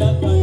Lila